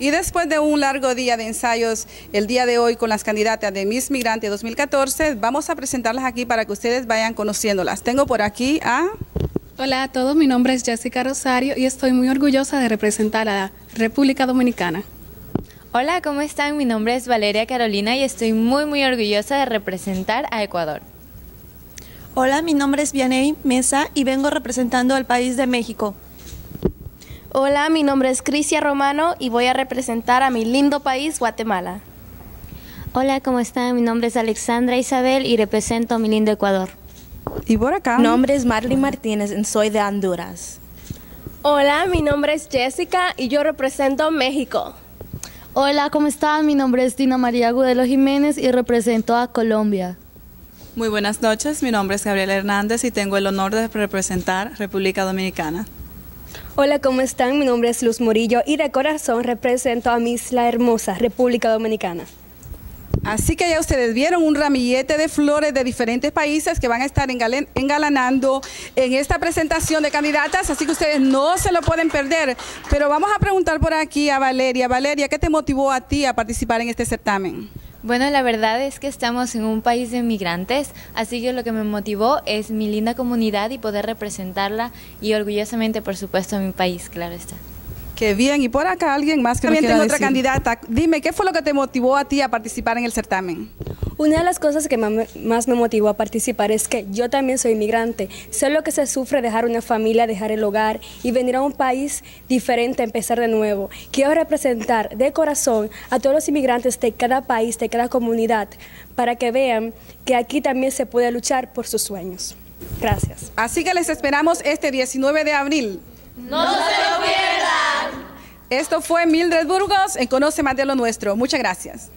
Y después de un largo día de ensayos, el día de hoy con las candidatas de Miss Migrante 2014, vamos a presentarlas aquí para que ustedes vayan conociéndolas. Tengo por aquí a... Hola a todos, mi nombre es Jessica Rosario y estoy muy orgullosa de representar a la República Dominicana. Hola, ¿cómo están? Mi nombre es Valeria Carolina y estoy muy muy orgullosa de representar a Ecuador. Hola, mi nombre es Vianey Mesa y vengo representando al país de México. Hola, mi nombre es Crisia Romano y voy a representar a mi lindo país, Guatemala. Hola, ¿cómo están? Mi nombre es Alexandra Isabel y represento a mi lindo Ecuador. Y por acá. Mi nombre es Marlene Martínez y soy de Honduras. Hola, mi nombre es Jessica y yo represento México. Hola, ¿cómo están? Mi nombre es Dina María Gudelo Jiménez y represento a Colombia. Muy buenas noches, mi nombre es Gabriela Hernández y tengo el honor de representar República Dominicana. Hola, ¿cómo están? Mi nombre es Luz Morillo y de corazón represento a Miss La Hermosa, República Dominicana. Así que ya ustedes vieron un ramillete de flores de diferentes países que van a estar engalanando en esta presentación de candidatas, así que ustedes no se lo pueden perder. Pero vamos a preguntar por aquí a Valeria. Valeria, ¿qué te motivó a ti a participar en este certamen? Bueno, la verdad es que estamos en un país de migrantes, así que lo que me motivó es mi linda comunidad y poder representarla y orgullosamente, por supuesto, mi país, claro está. Qué bien, y por acá alguien más que También tengo otra candidata. Dime, ¿qué fue lo que te motivó a ti a participar en el certamen? Una de las cosas que más me motivó a participar es que yo también soy inmigrante. Sé lo que se sufre dejar una familia, dejar el hogar y venir a un país diferente, empezar de nuevo. Quiero representar de corazón a todos los inmigrantes de cada país, de cada comunidad, para que vean que aquí también se puede luchar por sus sueños. Gracias. Así que les esperamos este 19 de abril. ¡No se lo pierdan! Esto fue Mildred Burgos en Conoce más de lo nuestro. Muchas gracias.